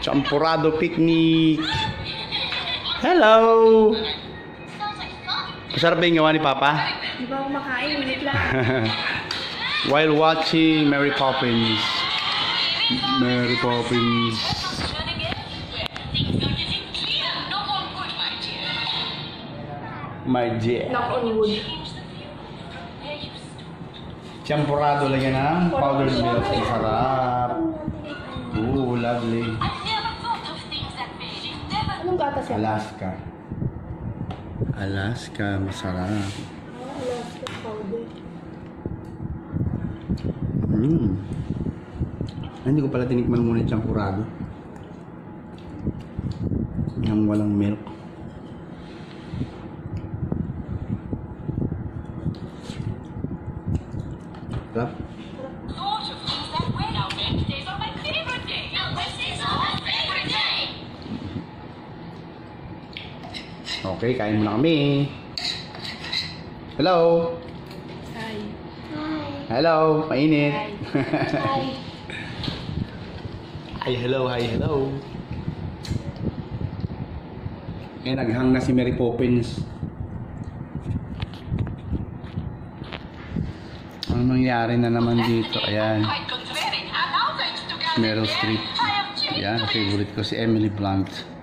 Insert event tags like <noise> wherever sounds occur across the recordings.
Champurado picnic. Hello! Masarap ba yung gawa ni Papa? Di ba ako makain? Ulit lang. <laughs> While watching Mary Poppins. Mary Poppins. My dear. Knock on wood. Champurado lagyan ng powdered milk. Ang sarap. Ooh, lovely. Anong gatas yan? Alaska. Alaska, masarap. Ah, Alaska powder. Mm. Hindi ko pala tinikman muna yung champurado. Yung walang milk. Sarap. Okay, kain muna kami. Hello. Hi. Hello, mainit. Hi. <laughs> Hi, hello, hi, hello. Eh, naghang na si Mary Poppins. Ano nangyari na naman dito? Ayan, Meryl Streep. Ayan, favorite ko si Emily Blunt.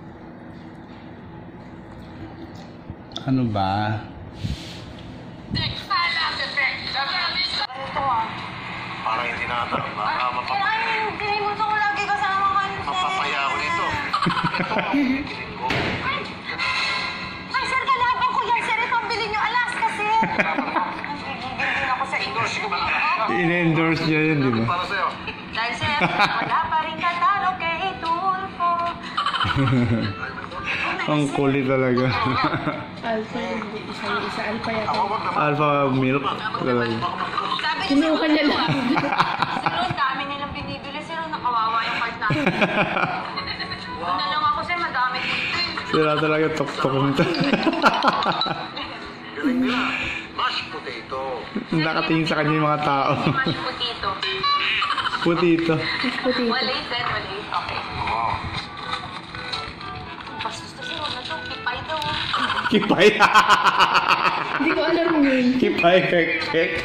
Ano ba? Parang hindi na ata. Baka mapap- Ay, pinimuto ko lagi kasama ka ni Sir. mapapaya ako nito. Ito, kikinig ko. Ay, Sir, kalaban ko yan, Sir. Ito ang bilhin nyo. Alaska, Sir. Din ako sa inyo. In-endorse niya yun, di ba? Para sa'yo. Dahil, Sir, wala pa rin katalo kay Tulfo. <laughs> Ang kulit talaga. <laughs> Alpha hindi. Isa yung isa. Alpha yata. Alpha milk talaga. Sabi ni Sir, Kinuha niya lang. <laughs> Sir, ang dami nilang binibili. Sir, nakawawa yung card namin. <laughs> Una lang ako, Sir, madami dito. Sila talaga tok-tok nito. Galing nila. <laughs> Mashed potato. Nakatingin sa kanya yung mga tao. Mashed potato. Putito. Puti. Wali, Sir, wali. Okay. Kipay. Hindi ko alam yun. Kipay kek kek.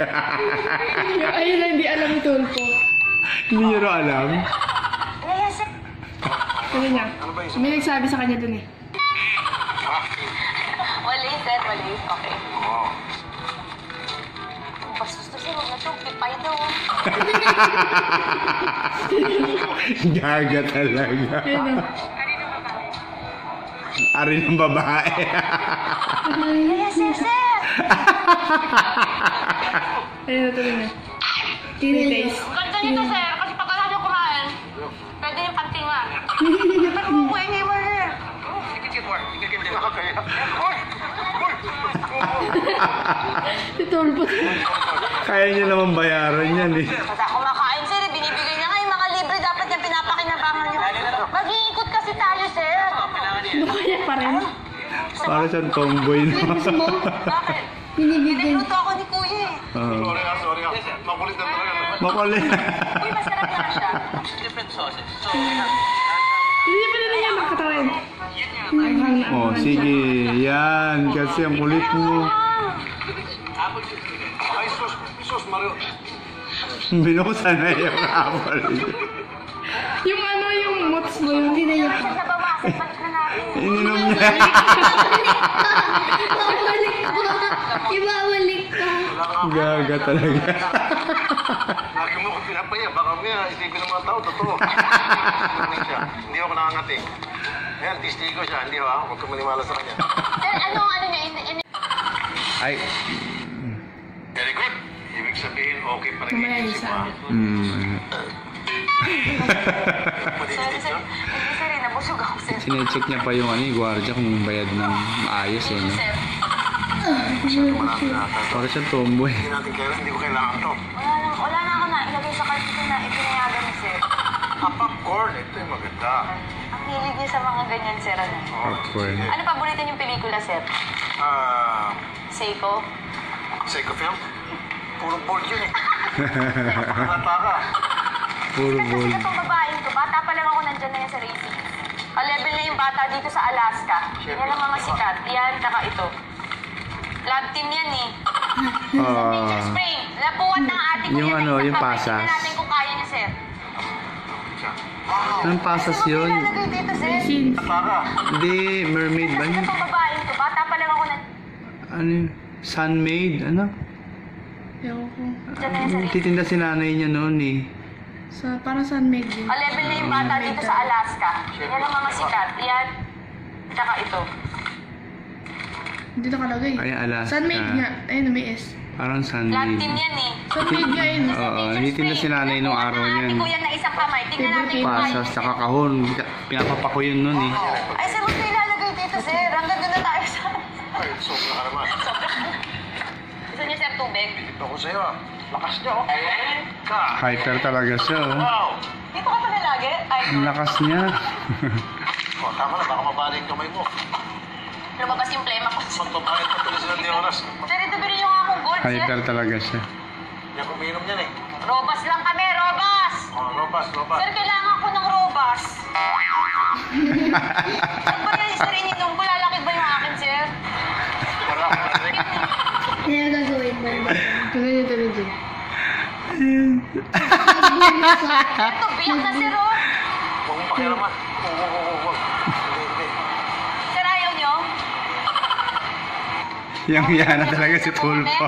Ayun lang, hindi alam ni Tulpo. Hindi nyo alam. Sabi niya. May nagsabi sa kanya dun eh. Wali, Sir, wali. Okay. Oh. Sir. Huwag na to. Kipay daw. <laughs> Gaga talaga. Ayun na. Ari ng babae. Yes, yes, sir. Ayun na, tuloy na. Tini-taste. Ganda nito, sir. Kasi pagkatapos nyo kumain, pwede yung kantingan. <laughs> Pero kung kuhingi mo, sir. Okay. Uy! Uy! Si Tulpo. Kaya niya naman bayaran yan eh. <laughs> Basta kumakain, sir. Binibigay niya nga yung mga libre. Dapat yung pinapakinabangan niyo. Mag-iikot kasi tayo, sir. Ano kaya pa rin? Para siyang tomboy no. Gusto mo? Bakit? Binibigyan. Pinagluto ako ni kuya eh. Oo. Sorry ah, sorry ah. Makulit na talaga. Makulit. Uy, masarap na siya. Hindi pa nila niya makatawin. Ang hang Oh, sige. Yan. Kasi ang kulit mo. Ay, sus. Sus, Mario. Binuksan na yung apple. Yung ano, yung mots mo, yung hindi na nabawasan. Ininom niya. Ibabalik ko. Ibabalik ko. Gaga talaga. Lagi mo ko pinapaya. Baka may isipin ng mga tao. Totoo. Hindi ako nakangati. Ayan, tistigo siya. Hindi ba? Huwag ka maniwala sa kanya. Sir, ano, ano niya? In, in, Ay. Very good. Ibig sabihin, okay pa rin yung isip mo. Mm. sorry, sir. Nabusog ako, sir. Sinecheck niya pa yung ano, yung gwardiya kung bayad ng maayos eh. No? Sir. Masyado marami na ata. Para siyang tomboy. Hindi natin. Hindi ko kailangan to. Wala na, wala na ako na. Ilagay sa card ko na ipinayagan ni sir. Ah, popcorn. Ito yung maganda. Ang hilig niya sa mga ganyan, sir. Ano, Popcorn. ano paborito niyong pelikula, sir? Ah, Seiko? Seiko film? Puro bold yun eh. <laughs> Nakata ka. Puro Kasi ball. itong babaeng to, bata pa lang ako nandyan na yan sa racing. A-level na yung bata dito sa Alaska. Yan ang mga sikat. Yan, tsaka ito. Lab team yan eh. Nature Ah, spray. Nabuhat ng ate ko Yung yan na ano, yung pasas. Tingnan natin kung kaya niya, sir. anong pasas yun? nilalagay dito, sir. Sin. Hindi, mermaid ba Kasi yun? itong babaeng to, bata pa lang ako na... Ano yun? Sunmaid? Ano? Ewan ko. Titinda si nanay niya noon eh. Sa, parang sunmade din. A-level na yung bata dito sa Alaska. Yan ang mga sikat. Yan, tsaka ito. Hindi nakalagay. Ay, Alaska. Sunmade nga. Ayun, may S. Parang Lab sunmaid. team yan eh. Sunmade nga yun. Oo, titinda si nanay nung araw niyan. ko yan na isang kamay. Tingnan natin kung kaya Pasas, niya, saka kahon. Pinapapa ko yun noon eh. Ay, sir, huwag ko ilalagay dito, sir. Hanggang doon na tayo sa... Ay, sobra ka naman. <laughs> Tubig? Ito ko sa'yo ah. Lakas niya oh. Ka. Hyper talaga siya oh. Wow. Dito ka pala lagi? Ay, Ang lakas niya. Oh, tama na, baka mabalik yung kamay mo. lumabas yung plema ko. Magpapalit pa tuloy sila di oras. Sir, ito bili yung akong gold, sir. Hyper talaga siya. Hindi ako umiinom niyan eh. Robas lang kami, Robas! Oh, robas, robas. Sir, kailangan ko ng Robas. <laughs> Saan ba yan, sir, ininom ko? Lalaki ba yung akin, sir? Wala narinig. Kaya gagawin mo. Tuloy niyo, tuloy niyo. Ito, biyak na, sir, oh. Huwag mong pakialaman. Huwag, huwag, huwag, huwag. Hindi, hindi. Sir, ayaw nyo? Yang yana talaga si Tulpo.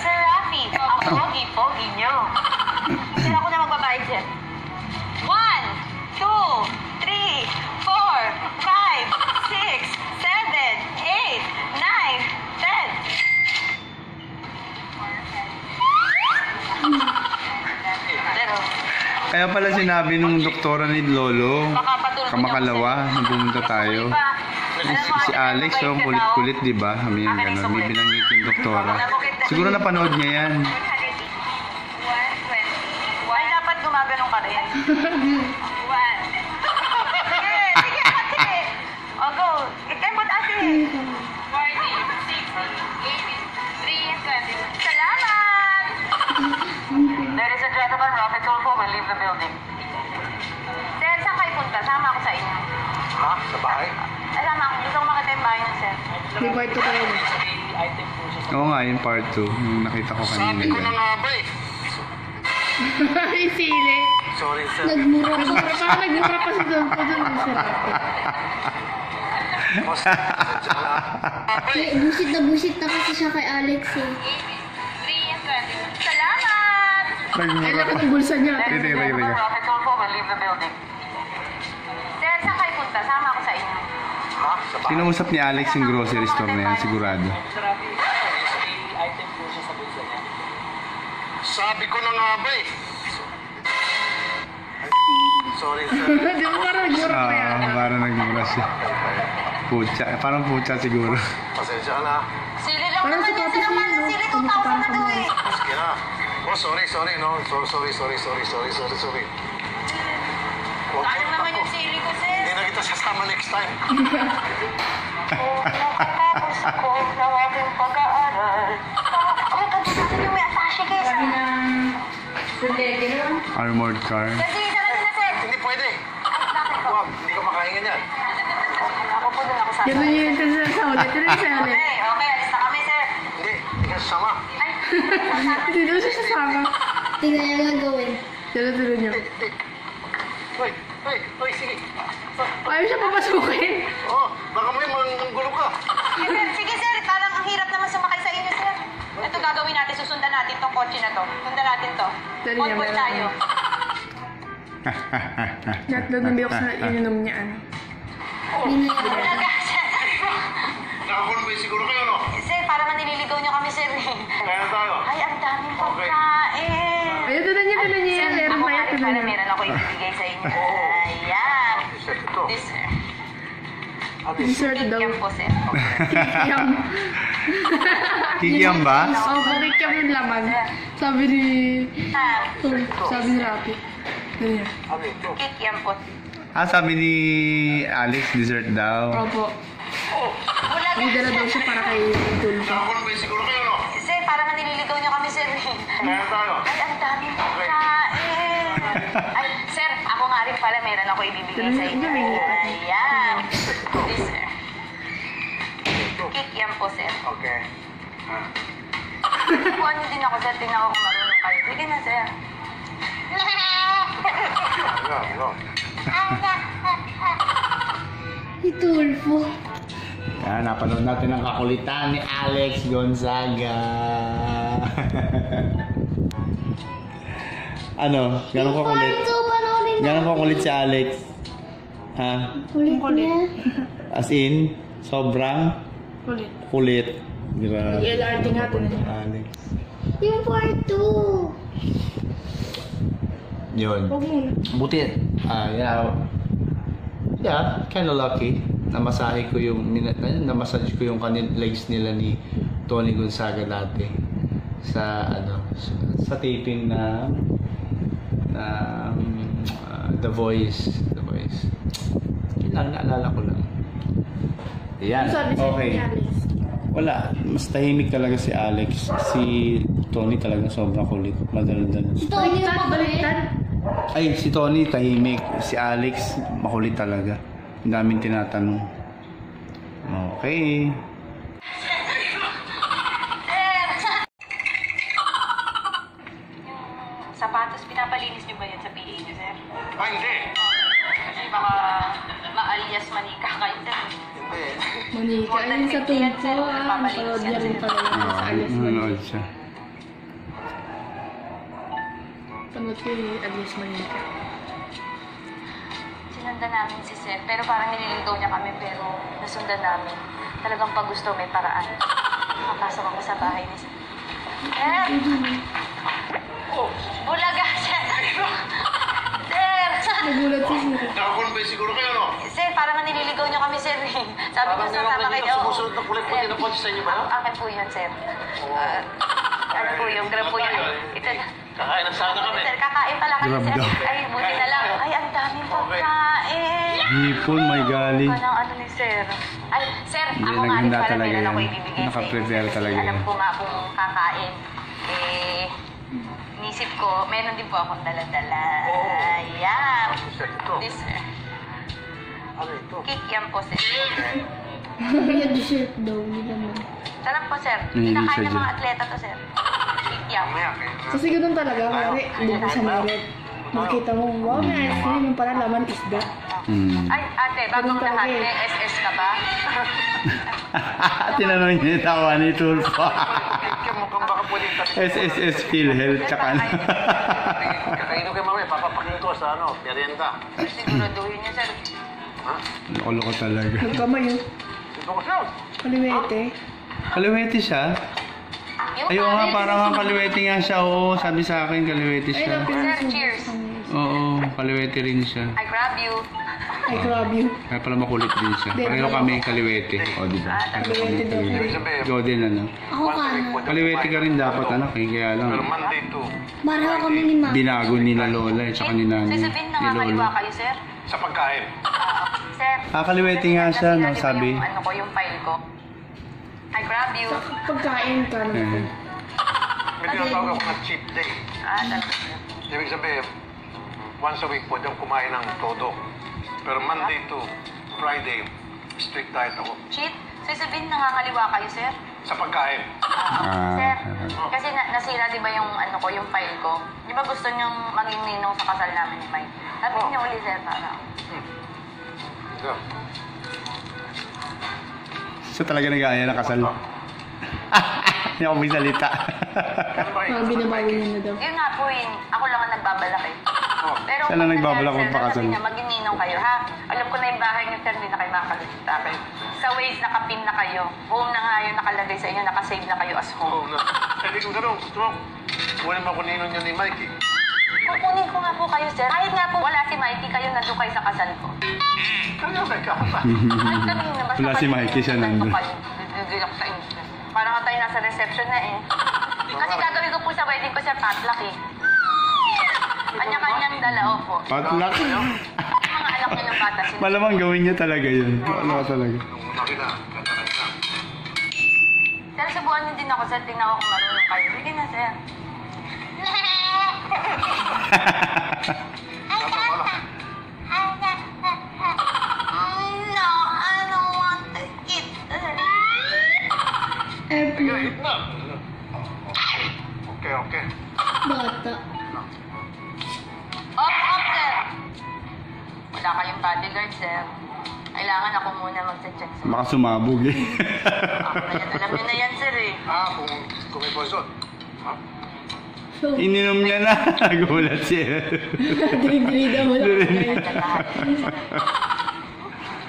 Sir Rafi, Sir Rafi, ang pogi-pogi nyo. Sir, ako na magbabayad, sir. Kaya pala sinabi nung doktora ni Lolo, kamakalawa, nung pumunta tayo. Si, si Alex, oh, kulit-kulit, di ba? Kami yung gano'n. May binanggit yung doktora. Siguro napanood niya yan. Ay, dapat gumaganong ka rin. <laughs> One. Sige, sige, ate. O, go. Ikembot, ate. May part 2 tayo. Oo nga, yung part 2. Yung nakita ko kanina. Sabi ko na nga ba eh. <laughs> Ay, sili. Sorry, sir. Nagmura pa, nagmura pa si Don sadya na. Eh, busit na busit na kasi siya kay Alex eh. 3, 20. Salamat! Ay, laki pa. ng bulsa niya. Leave the building. Sir, saan kayo punta? Sama ako sa inyo. Ha? Sa bahay? Kinausap ni Alex yung grocery store na yan, sigurado. Sabi ko na nga ba eh. Sorry, sir. Di ba parang nagmura pa Ah, yata? parang nagmura siya. Pucha, parang pucha siguro. Pasensya ka na. Sili lang Parang naman si yan. Papi Sili, no? sili. Kumukha 2,000 parang na to kamukha. eh. Sige na. Oh, sorry, sorry, no. So, sorry, sorry, sorry, sorry, sorry, sorry. Huwag Sayang naman yung sili ko, sir. Hindi na kita sasama next time. <laughs> Nakatapos ako ng aking pag-aaral. Oh, my God, natin yung may attache, guys. Armored car. Sir, sige, sarado na, sir. Hindi pwede. Huwag, hindi ka makahinga niyan. Ako po doon ako sa... Yan na yun ito sa sa ulit. Rin sa ulit. Okay, okay, alis na kami, sir. Hindi, hindi ka sasama. Ay, <laughs> Hindi daw siya sasama. Tingnan niya gagawin. Tuloy-tuloy niya. Hindi, hindi. Ayaw siya papasukin. Oh, baka may manggulo ka. sige, sir, sige, sir. Parang ang hirap naman sumakay sa inyo, sir. Ito gagawin natin, susundan natin tong kotse na to. Sundan natin to. Dali niya, meron tayo. Lahat <laughs> doon nabiyok sa ininom niya. Ano. Hindi na yan. Talaga, sir. Nakakonvoy siguro kayo, no? Sir, parang nililigaw niyo kami, sir. Kaya na tayo. Ay, ang daming pagkain. Ayun, doon niya, doon niya. Sir, Meron ako pa yan, niya. meron ako ibibigay sa inyo. This, sir. Ano Dessert daw. Yan po, sir. <laughs> Kikiam. <laughs> Kikiyam ba? Oo, oh, kikiam yung laman. Sabi ni... Oh, sabi ni Rapi. Doon niya. Ano ito? cake yan po. Ah, sabi ni Alex, dessert daw. Opo. May dala daw siya para kay Tulpa. Sir, parang nililigaw niyo kami, sir. Na tayo. Ay, ang daming pagkain. Meron ako ibibigay sa inyo. Ano. Ayan. This, sir. Kick yan po, sir. Okay. Ah. Kuha niyo din ako, sir. Tingnan ko kung marunong kayo. Sige na, sir. <laughs> Ano, ano? Si Tulfo. Yan, napanood natin ang kakulitan ni Alex Gonzaga. <laughs> ano? Gano'n ko kulit? Gano'n ko kulit si Alex? Ha? Kulit niya. As in, sobrang Kulit. kulit. Grabe. LRT nga to. Alex. Yung part 2. Yun. Huwag muna. Buti, ah, yeah. Yeah, kind of lucky. Namasahe ko yung, namassage ko yung kanil legs nila ni Tony Gonzaga dati sa ano sa, taping na na ah, The Voice The Voice yun lang naalala ko lang yan Sabi sa okay Alex. wala mas tahimik talaga si Alex si Tony talaga sobrang kulit madaldal Ito, yung Baliktad, pakulit. baliktad. ay, si Tony tahimik. Si Alex, makulit talaga. Ang daming tinatanong. Okay. Ah, hindi. Kasi baka maalias manika kayo, sir. Hindi. Monica, ayun sa Tulfo. Ah, napanood niya rin pala yun sa Alias nanonood Monica. siya. Panood ko yung Alias Monica. Sinundan namin si Sir, pero parang nililigaw niya kami, pero nasundan namin. Talagang pag gusto, may paraan. Papasok ako sa bahay ni Sir. Eh! Oh, Bulaga, Sir! Sir! Nagulat si Sir. nakakonvey siguro kayo, no? Sir, parang nililigaw niyo kami, Sir. eh. Sabi Parang niyo, meron tama kayo kayo. sumusunod na kulit-kulit na kotse sa inyo ba? Ang akin po yun, Sir. Ah, ano po yung grab po yun? Ito, Kakain na sana kami. Sir, kakain pala kami, Grab Sir. daw. Ay, buti na lang. Ay, ang daming pagkain. Hipon, may galing. Ano, ano ni Sir? Ay, Sir, Hindi, ako nga rin naghanda pala talaga meron ako yan. ibibigay sa Nakaprepare inyo. talaga Alam yan. ko nga kung kakain. Eh, nisip ko, meron din po akong dala-dala. Oh. Yan. Sir, ito. This. Ano ito? Cake yan po, Sir. <laughs> Kaya dessert daw, hindi naman. Sarap po, Sir. Kinakain siya ng mga atleta to, Sir. Cake yan. Mamaya, kayo. Kasi ganun talaga, kaya hindi ko sa Meret. Makita mo, wow, may ice cream. Yung pala laman isda. Hmm. Ay, ate, bagong Ganun lahat, eh. may SS ka ba? <laughs> Tinanong niya yung tawa ni Tulfo. <laughs> Kaya mukhang baka pwedeng tabi. SSS PhilHealth, tsaka ano. Kakainin ko mamaya, papapakin ko sa ano, merienda. Siguraduhin niyo, Sir. Loko-loko talaga. Nagkamay yun. Ito ko siya. Kaliwete. Kaliwete siya? Yung Ayaw nga, parang ang kaliwete nga siya. Oo, sabi sa akin, kaliwete Ay, siya. Sir, cheers. Oo, kaliwete rin siya. I grab you. I grab you. Kaya pala makulit din siya. Pareho kami kaliwete. O, di ba? Kaliwete daw. Ikaw din, ano? Ako once a week kanan. pwede Kaliwete ka rin dapat, anak. Eh, kaya lang. Pareho kami ni Ma. Binago nila Lola, eh, tsaka ni Nani. Sasabihin na nga kaliwa kayo, Sir. sa pagkain. <laughs> Ah, sir. Ah, kaliwete nga siya, no, sabi. Yung, ano ko, yung file ko. I grab you. Sa pagkain ka Eh, naman. May tinatawag ako na cheat day. Ah, talaga. Ibig sabihin, once a week pwede akong kumain ng todo. Pero Monday to Friday, strict diet ako. Cheat? Sasabihin na nga kaliwa kayo, sir. Sa pagkain. Ah, sir, ah. kasi na, nasira di ba yung ano ko, yung file ko? Di ba gusto niyong maging ninong sa kasal namin ni Mike? Sabihin niyo uli, sir, para. Ito. Siya talaga nag-aaya na kasal. <laughs> Hindi ako may salita. Ano Mga binabawi niya na daw. Yun nga po yun, ako lang ang nagbabalak eh. Oh, Pero Siya lang nagbabalak kung pakasal. sasabihin niya, maging ninong kayo, ha? Alam ko na yung bahay niyo, sir, hindi na kayo makakalit sa akin. Sa ways, nakapin na kayo. Home na nga yung nakalagay sa inyo, nakasave na kayo as home. na. Hindi ko ganun. Gusto mo, kunin mo kung nino niya ni Mikey. Kukunin ko nga po kayo, sir. Kahit nga po wala si Mikey, kayo nandukay sa kasal ko. Kaya may ka pa. Kahit sabihin na, basta Wala si kayo Mikey, siya nandun. kayo. Dudul ako sa inyo. sir. Parang nga tayo nasa reception na eh. Kasi gagawin ko po sa wedding ko, sir, potluck eh. Kanya-kanyang dala, opo. Potluck. Yung mga anak niyo ng bata, sila. Malamang gawin niya talaga yun. Ano talaga. Nung makina, kanta-kanta. Sir, subukan niyo din ako, sir. Tingnan ko kung marunong kayo. Sige na, sir. Every... Okay, okay. Bata. Off, off, sir. Wala kayong bodyguard. Kailangan ako muna mag-check, sir. Baka sumabog eh. ah, alam niyo na yan, sir eh. Ah, kung, kung may boson. Ha? Huh? Ininom niya na. <laughs> Gulat siya. Dinig-dinigan mo lang. <laughs>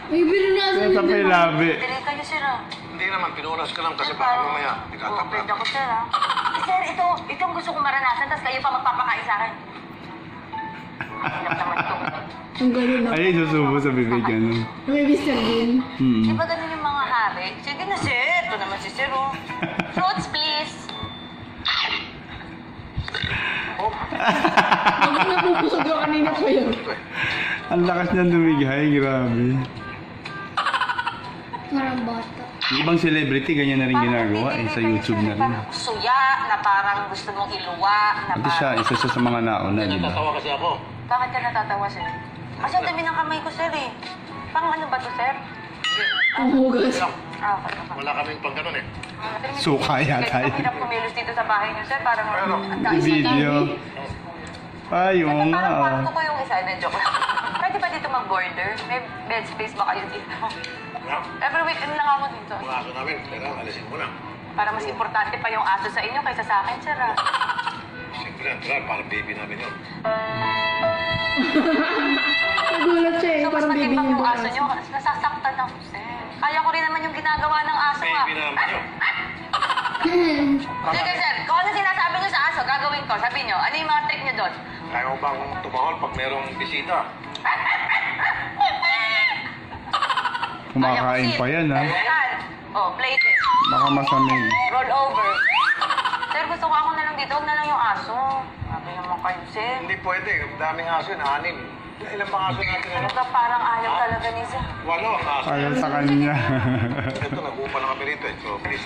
May binanasan Sa may labi. Dili kayo, sir ah. Hindi naman, pinunas ka lang kasi baka mamaya. overwhelmed Ikatabla. ako, sir ah. Sir, ito, ito ang gusto kong maranasan, tapos kayo pa magpapakain sa akin. Ang ganun na. Ay, susubo sa bibig ano. May Mr. Bean. Di Hmm. ba ganun yung Ang napupusog yung kanina pa yun. Ang lakas niyan dumigay, grabe. parang bata. Yung ibang celebrity, ganyan na rin ginagawa eh, sa YouTube na rin. Parang suya, na parang gusto mong iluwa, na Ito siya, parang... isa siya sa mga nauna, di ba? Natatawa kasi ako. Bakit ka natatawa, sir? Kasi ang dami ng kamay ko, sir, eh. Pang ano ba to, sir? Ang hugas. Okay, okay. Wala kaming pang ganun eh. Suka yata Kahit yun. hirap kumilos dito sa bahay niyo, sir. Parang Pero, ang dami Video. Ay, oo nga. parang kwarto ko yung isa. Hindi, joke lang. <laughs> Pwede ba dito mag-border? May bed space ba kayo dito? Every weekend lang ako dito. Mga aso namin, kailangan alisin mo na. Para mas importante pa yung aso sa inyo kaysa sa akin, sir. ah. Siyempre, tara, parang baby namin yun. Nagulat siya eh. So, Parang baby matimbang yung aso nyo. Nasasaktan ako, sir. Kaya ko rin naman yung ginagawa ng aso, ah. Baby namin yun. Sige, sir. Kung ano sinasabi nyo sa aso, gagawin ko. Sabi nyo, ano yung mga trick nyo doon? Kaya mo bang tumahol pag merong bisita? <laughs> Kumakain pa yan ha. Oh, plate it. Baka masamin. Roll over. Sir, gusto ko ako na lang dito. Huwag na lang yung aso. Sabi naman kayo, sir. Hindi pwede, ang daming aso yun, anim. Ilan bang aso natin ano? Talaga parang ayaw talaga ni sir. Walo ang aso. Ayaw sa kanya. Ito, nag-uupa lang kami rito eh. So, please.